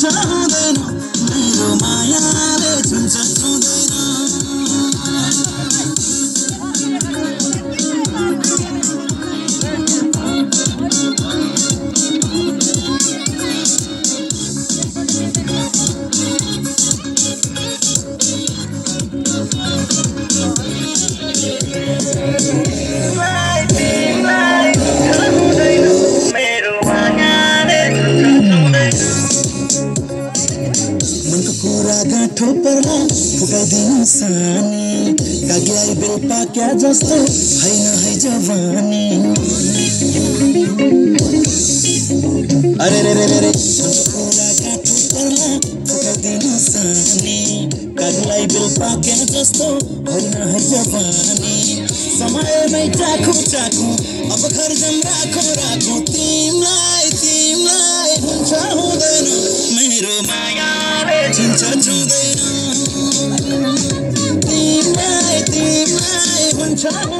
Salamana, Maya. कुरा गाँठो पर्ला फुटाइदिनु सानी कागलाई बेल पाक्या जस्तो होइन है जवानी। अरे रे रे रे रे मनको कुरा गाँठो पर्ला फुटाइदिनु सानी कागलाई बेल पाक्या जस्तो होइन है जवानी। समयमै चाखो चाखो अब खर्जम राखो राखो chờ trong đây lặng tìm ai tìm ai vẫn chẳng